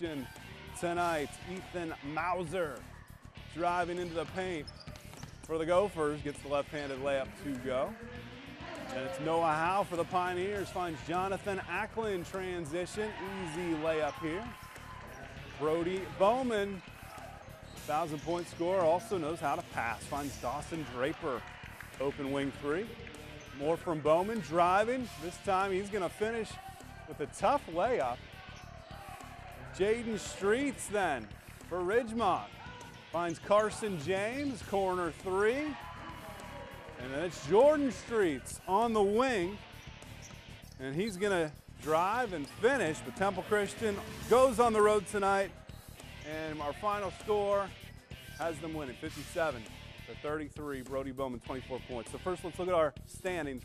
Christian tonight. Ethan Mauser driving into the paint for the Gophers, gets the left-handed layup to go. And it's Noah Howe for the Pioneers, finds Jonathan Ackland transition, easy layup here. Brody Bowman, thousand point scorer, also knows how to pass, finds Dawson Draper, open wing three. More from Bowman, driving, this time he's gonna finish with a tough layup. Jaden Streets then for Ridgemont. Finds Carson James, corner three. And then it's Jordan Streets on the wing. And he's to drive and finish, but Temple Christian goes on the road tonight. And our final score has them winning 57 to 33. Brody Bowman, 24 points. So first, let's look at our standings.